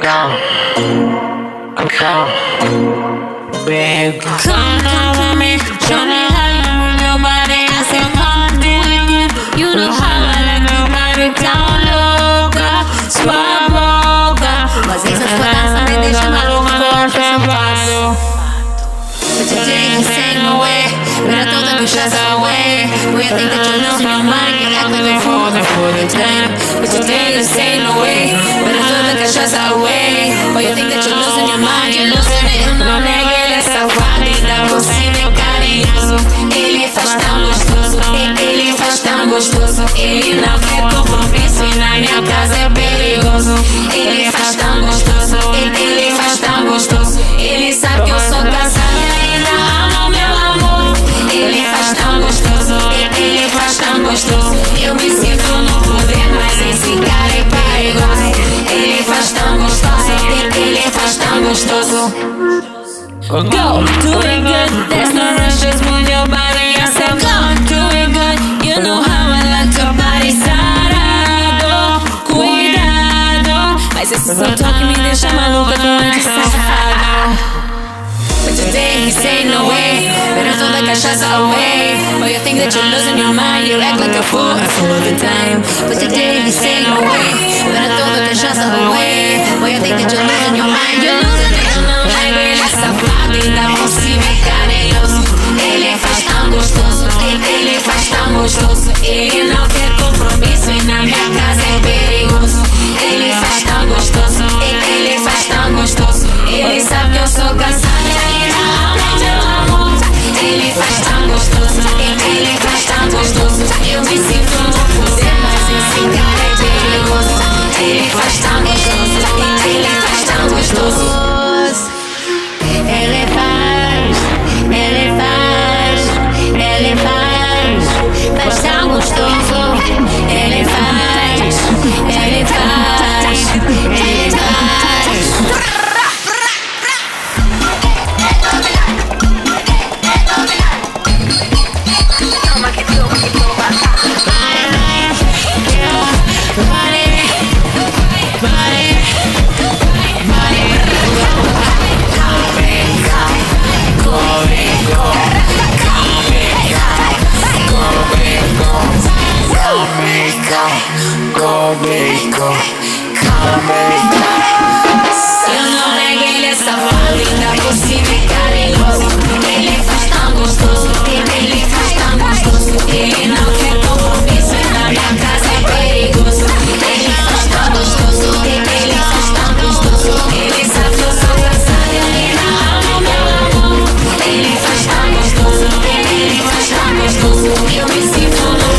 come, come, babe. Come, come on me, show me how you move your body. I said, come do it. You know how I like your body down today you sang away, I that we away. Think that you're losing your mind, you act like you're falling for the time. But today you say no should away. But you think that you're losing your mind, you're losing it. E- ele faz tão gostoso. Go, do it good. There's no rush, just move your body. I said, go, do it good. You know how I like your body sarado. Cuidado. Mas esse seu toque me deixa maluca safado. He say no way. I throw the cachaça away. But you think that you're losing your mind. You act like a fool, a fool all the time. But today he say no way. I throw the cachaça away. But you think that you're losing your mind. You're losing. Não raiva, ele faz gostoso. Ele, faz gostoso. Ele Eu não neguei, ele é safado, ainda por cima é carinhoso Ele faz tão gostoso, ele faz tão gostoso Ele não quer compromisso, e na minha casa é perigoso Ele faz tão gostoso, ele faz tão gostoso Ele sabe que eu sou cansada, ele não meu amor Ele faz tão gostoso, ele faz tão gostoso Eu me sinto no